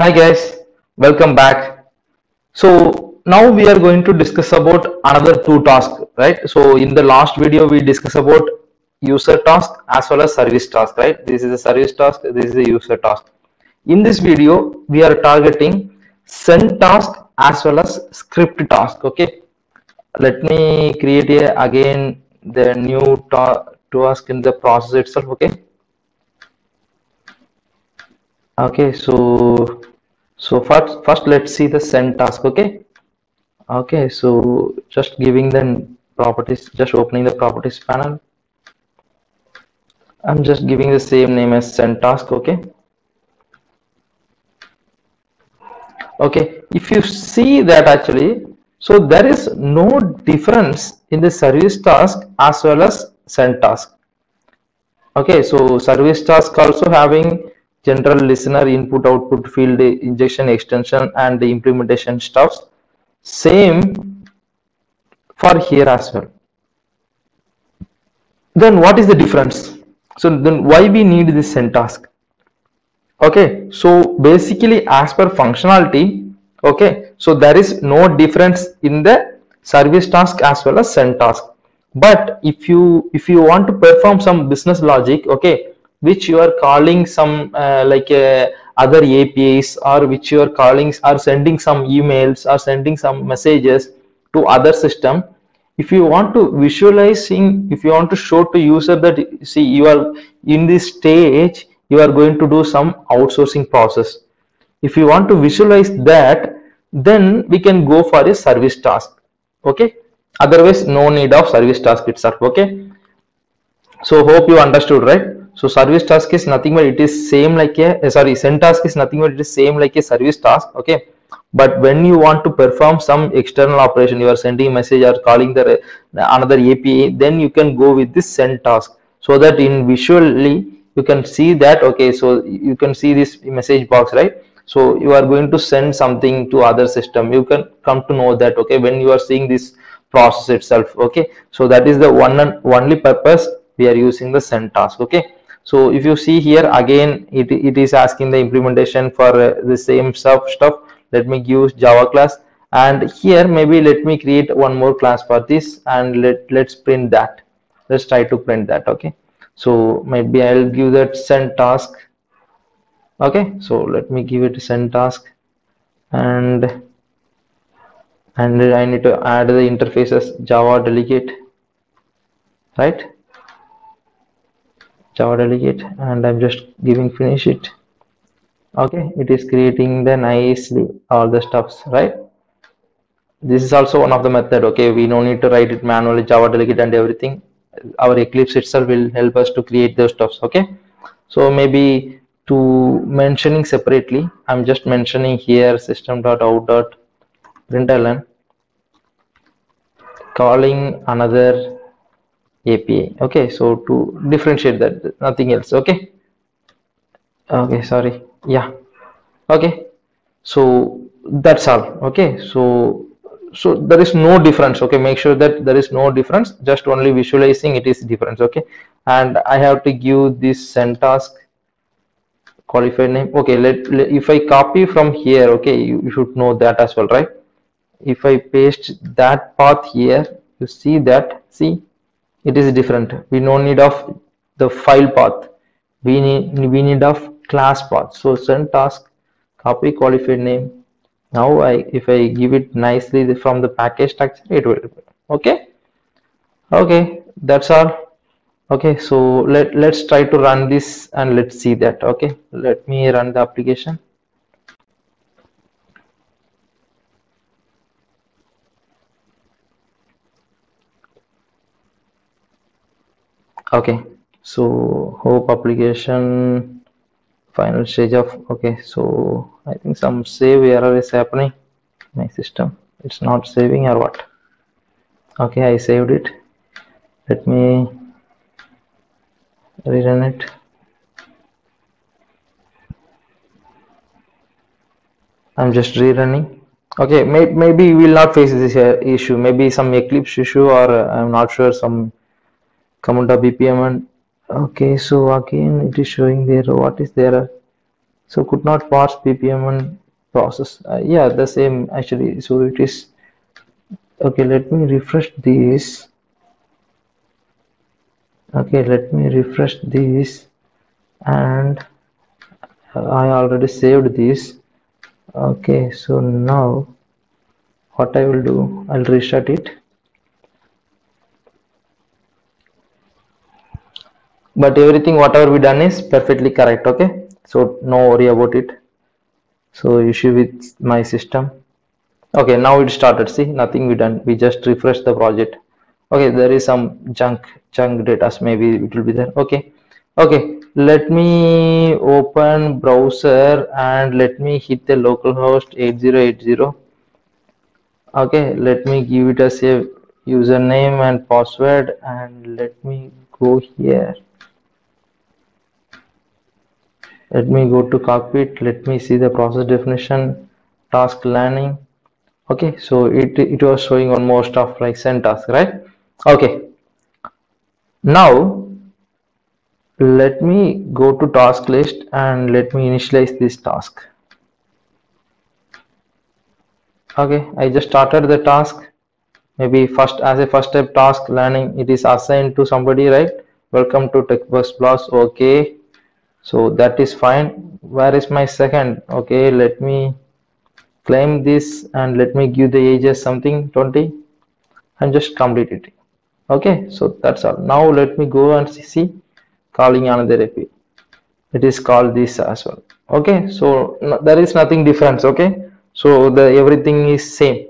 Hi guys, welcome back. So now we are going to discuss about another two tasks, right? So in the last video we discussed about user task as well as service task, right? This is a service task, this is a user task. In this video we are targeting send task as well as script task, okay? Let me create a, again the new ta task in the process itself, okay? Okay, so so first first let's see the send task okay? Okay so just giving the properties just opening the properties panel. I'm just giving the same name as send task okay? Okay if you see that actually so there is no difference in the service task as well as send task. Okay so service task also having general listener input output field injection extension and the implementation stuffs. Same for here as well. Then what is the difference? So then why we need this send task? Okay so basically as per functionality okay so there is no difference in the service task as well as send task. But if you if you want to perform some business logic okay which you are calling some uh, like uh, other APIs or which you are calling or sending some emails or sending some messages to other system. If you want to visualizing if you want to show to user that see you are in this stage you are going to do some outsourcing process. If you want to visualize that then we can go for a service task okay? Otherwise no need of service task itself okay? So hope you understood right so service task is nothing but it is same like a eh, sorry send task is nothing but it is same like a service task okay? But when you want to perform some external operation you are sending message or calling the, the another api then you can go with this send task. So that in visually you can see that okay so you can see this message box right? So you are going to send something to other system. You can come to know that okay when you are seeing this process itself okay? So that is the one and only purpose we are using the send task okay so if you see here again it, it is asking the implementation for uh, the same stuff stuff. Let me use java class. And here maybe let me create one more class for this and let let's print that. Let's try to print that okay? So maybe i'll give that send task. Okay so let me give it send task. And and i need to add the interfaces java delegate right java delegate and i'm just giving finish it. Okay it is creating the nicely all the stuffs right? This is also one of the method okay? We no need to write it manually java delegate and everything. Our eclipse itself will help us to create those stuffs okay? So maybe to mentioning separately i'm just mentioning here system.out.println calling another API okay so to differentiate that nothing else okay? Okay sorry yeah. Okay so that's all okay? So so there is no difference okay? Make sure that there is no difference just only visualizing it is difference okay? And I have to give this send task qualified name. Okay let, let if I copy from here okay you, you should know that as well right? If I paste that path here you see that see it is different. We no need of the file path. We need we need of class path. So send task copy qualified name. Now i if i give it nicely from the package structure it will okay? Okay. That's all. Okay. So let let's try to run this and let's see that. Okay? Let me run the application okay. So hope application final stage of okay. So i think some save error is happening my system. It's not saving or what? Okay i saved it. Let me rerun it. I'm just rerunning. Okay may, maybe we will not face this uh, issue. Maybe some eclipse issue or uh, i'm not sure some Camunda BPMN okay so again it is showing there what is there? So could not parse BPMN process. Uh, yeah the same actually. So it is okay let me refresh this. Okay let me refresh this. And I already saved this. Okay so now what I will do I'll restart it but everything whatever we done is perfectly correct okay? So no worry about it. So issue with my system. Okay now it started. See nothing we done. We just refresh the project. Okay there is some junk junk data. Maybe it will be there. Okay. Okay let me open browser and let me hit the localhost 8080 okay let me give it as a username and password and let me go here let me go to cockpit. Let me see the process definition task learning okay so it it was showing almost of like send task right? Okay. Now let me go to task list and let me initialize this task. Okay i just started the task. Maybe first as a first step task learning it is assigned to somebody right? Welcome to TechBuzz Blogs okay so that is fine. Where is my second? Okay let me claim this and let me give the age as something 20 and just complete it. Okay so that's all. Now let me go and see calling another API it is called this as well. Okay so no, there is nothing difference okay? So the everything is same.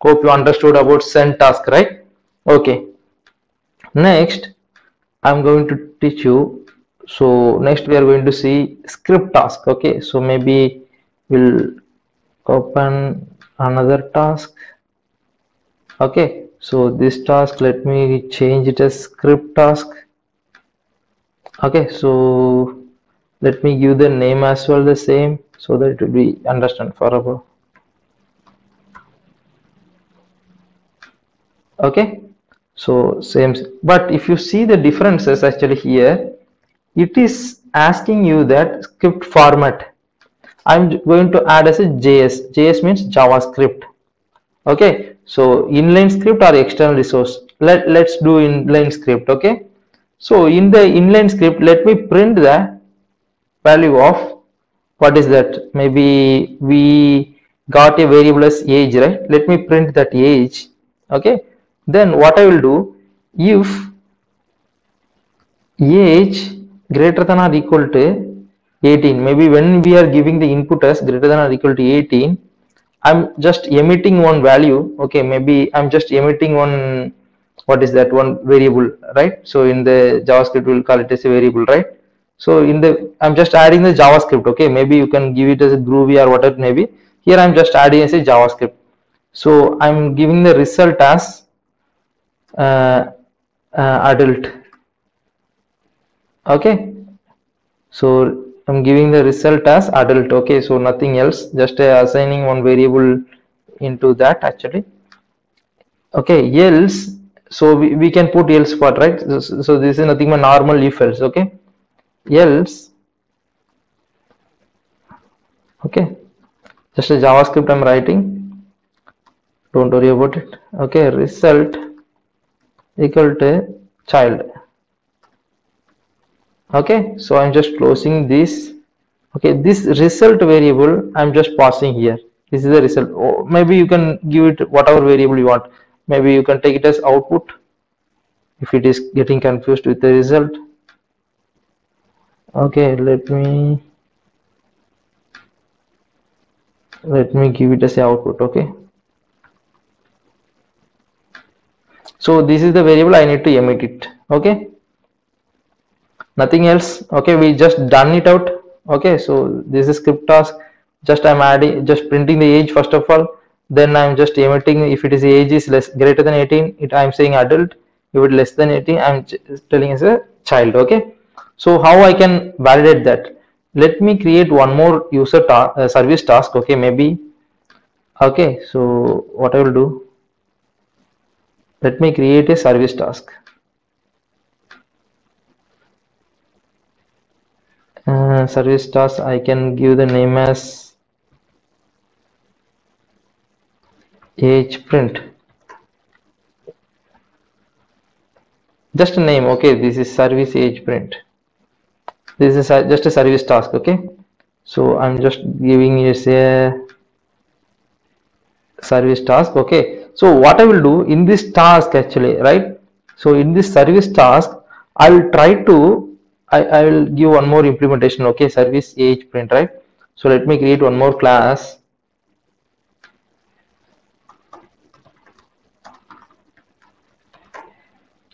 Hope you understood about send task right? Okay. Next i'm going to teach you so next we are going to see script task okay? So maybe we'll open another task okay? So this task let me change it as script task okay? So let me give the name as well the same so that it will be understand forever okay? So same but if you see the differences actually here it is asking you that script format. I'm going to add as a js js means javascript. Okay? So inline script or external resource? Let let's do inline script okay? So in the inline script let me print the value of what is that? Maybe we got a variable as age right? Let me print that age okay? Then what i will do if age greater than or equal to 18 maybe when we are giving the input as greater than or equal to 18 i'm just emitting one value okay maybe i'm just emitting one what is that one variable right? So in the javascript we'll call it as a variable right? So in the i'm just adding the javascript okay? Maybe you can give it as a groovy or whatever maybe. Here i'm just adding as a javascript. So i'm giving the result as uh, uh, adult okay. So i'm giving the result as adult. Okay. So nothing else. Just uh, assigning one variable into that actually. Okay. Else so we, we can put else part right? So, so this is nothing but normal if else. Okay. Else. Okay. Just a javascript i'm writing. Don't worry about it. Okay. Result equal to child okay so i'm just closing this. Okay this result variable i'm just passing here. This is the result. Or maybe you can give it whatever variable you want. Maybe you can take it as output if it is getting confused with the result. Okay let me let me give it as output okay? So this is the variable i need to emit it okay nothing else. Okay we just done it out. Okay so this is script task. Just i'm adding just printing the age first of all. Then i'm just emitting if it is age is less greater than 18 it i'm saying adult. If it less than 18 i'm telling as a child okay? So how i can validate that? Let me create one more user ta uh, service task okay maybe. Okay so what i will do? Let me create a service task uh, uh, Uh, service task I can give the name as age print. Just a name okay this is service age print. This is a, just a service task okay? So I'm just giving you a service task okay? So what I will do in this task actually right? So in this service task I will try to I, I will give one more implementation okay service age print right so let me create one more class.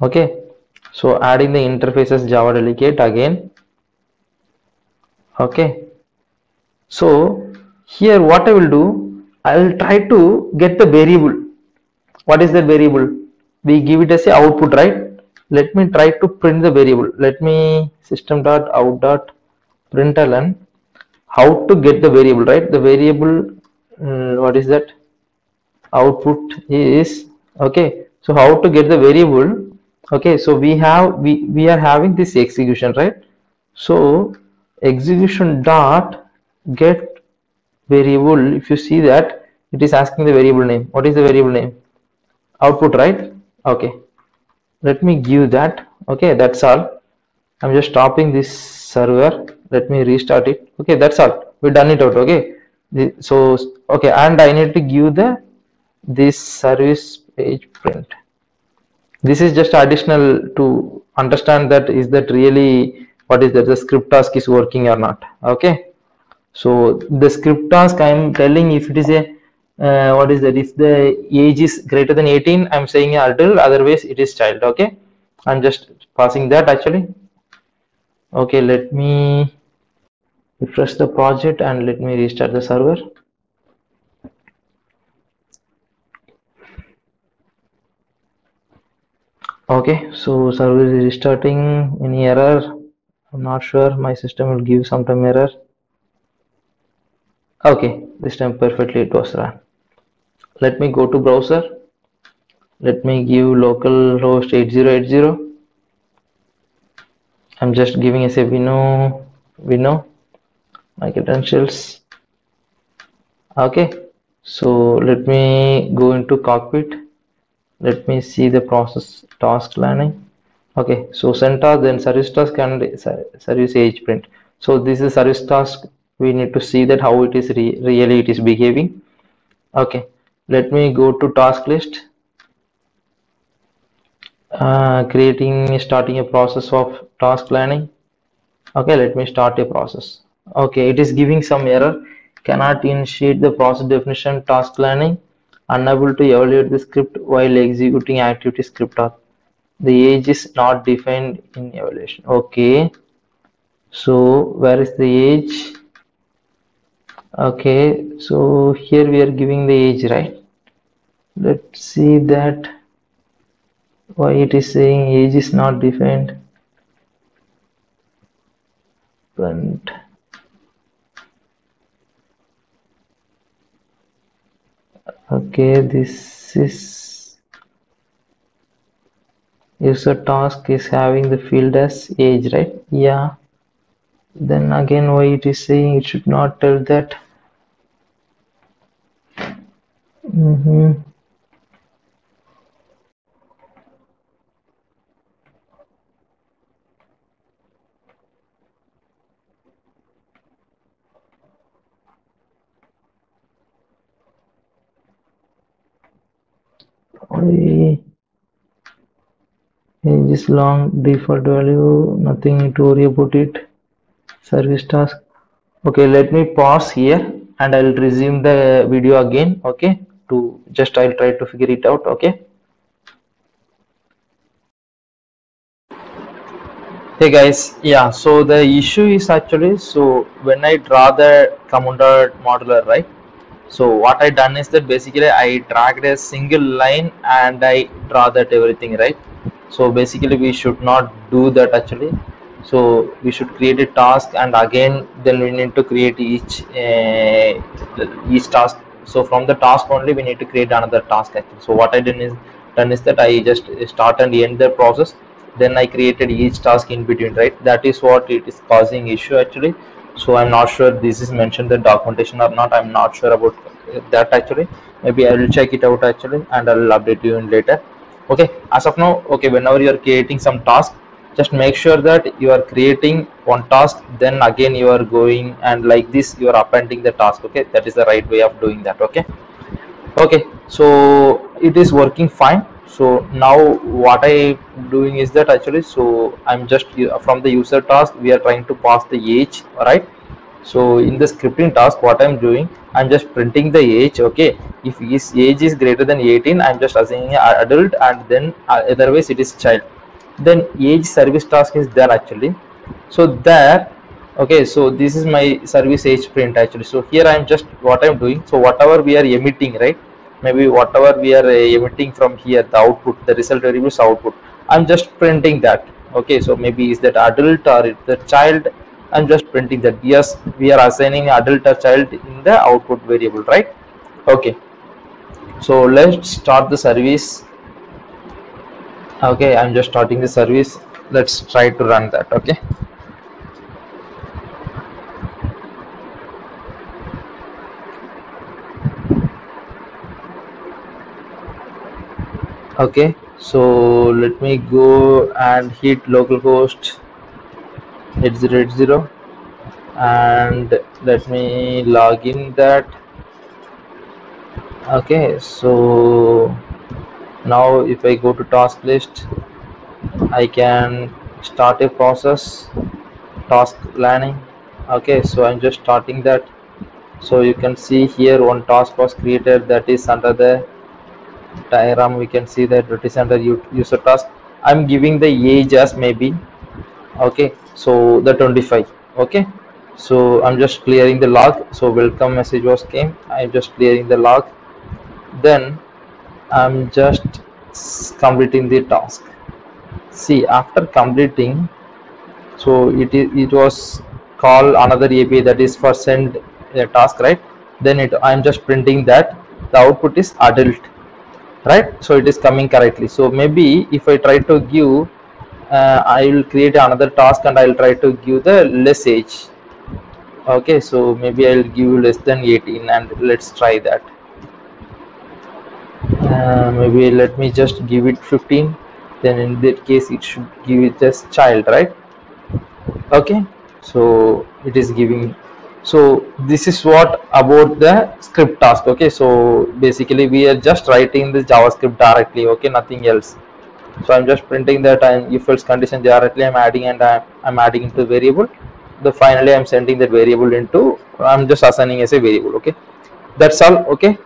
Okay. So adding the interfaces java delegate again. Okay. So here what I will do I will try to get the variable. What is the variable? We give it as a output right let me try to print the variable. Let me system dot out dot println. How to get the variable right? The variable uh, what is that? Output is okay. So how to get the variable? Okay so we have we we are having this execution right? So execution dot get variable if you see that it is asking the variable name. What is the variable name? Output right? Okay let me give that. Okay that's all. I'm just stopping this server. Let me restart it. Okay that's all. We done it out okay? The- so okay and i need to give the this service age print. This is just additional to understand that is that really what is that the script task is working or not okay? So the script task i am telling if it is a uh, what is that? If the age is greater than 18 i'm saying adult otherwise it is child okay? I'm just passing that actually. Okay let me refresh the project and let me restart the server. Okay so server is restarting. Any error? I'm not sure. My system will give sometime error. Okay this time perfectly it was run let me go to browser. Let me give localhost 8080 i'm just giving as a vino vino my credentials. Okay so let me go into cockpit. Let me see the process task planning. Okay so send task then service task and service age print. So this is service task. We need to see that how it is re really it is behaving. Okay let me go to task list. Uh, creating starting a process of task planning. Okay let me start a process. Okay it is giving some error. Cannot initiate the process definition task planning. Unable to evaluate the script while executing activity script task the age is not defined in evaluation. Okay so where is the age okay so here we are giving the age right? Let's see that why it is saying age is not defined print okay this is user task is having the field as age right? Yeah. Then again why it is saying it should not tell that mm-hmm. Why age is long default value nothing to worry about it. Service task. Okay let me pause here and i'll resume the video again okay to just i'll try to figure it out okay? Hey guys yeah so the issue is actually so when i draw the Camunda Modeler right? So what i done is that basically i dragged a single line and i draw that everything right? So basically we should not do that actually. So we should create a task and again then we need to create each uh, each task so from the task only we need to create another task actually. So what i did is done is that i just start and end the process. Then i created each task in between right? That is what it is causing issue actually. So i'm not sure this is mentioned the documentation or not. I'm not sure about that actually. Maybe i will check it out actually and i'll update you in later. Okay? As of now okay whenever you are creating some task just make sure that you are creating one task then again you are going and like this you are appending the task okay? That is the right way of doing that okay? Okay so it is working fine. So now what i am doing is that actually so i'm just from the user task we are trying to pass the age right so in the scripting task what i'm doing i'm just printing the age okay? If his age is greater than 18 i'm just assigning adult and then uh, otherwise it is child then age service task is there actually. So there okay so this is my service age print actually. So here i'm just what i'm doing. So whatever we are emitting right? Maybe whatever we are uh, emitting from here the output the result variable is output i'm just printing that. Okay so maybe is that adult or is the child? I'm just printing that. Yes we are assigning adult or child in the output variable right? Okay. So let's start the service okay i'm just starting the service. Let's try to run that okay? Okay so let me go and hit localhost. 8080 and let me log in that. Okay so now if I go to task list I can start a process task planning. Okay so I'm just starting that. So you can see here one task was created that is under the diagram. We can see that it is under user task. I'm giving the age as maybe okay so the 25 okay. So I'm just clearing the log. So welcome message was came. I'm just clearing the log. Then I'm just completing the task. See after completing so it is it was call another API that is for send a task right? Then it I'm just printing that. The output is adult right? So it is coming correctly. So maybe if I try to give uh, I will create another task and I will try to give the less age. Okay so maybe I'll give less than 18 and let's try that uh, maybe let me just give it 15 then in that case it should give it as child right? Okay. So it is giving. So this is what about the script task okay? So basically we are just writing the javascript directly okay? Nothing else. So i'm just printing that and if else condition directly i'm adding and i'm, I'm adding into variable. The finally i'm sending that variable into i'm just assigning as a variable okay? That's all okay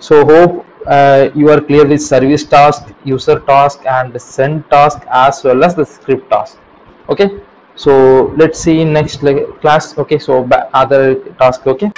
so hope uh, you are clear with service task user task and send task as well as the script task. Okay? So let's see next class. Okay? So other task. Okay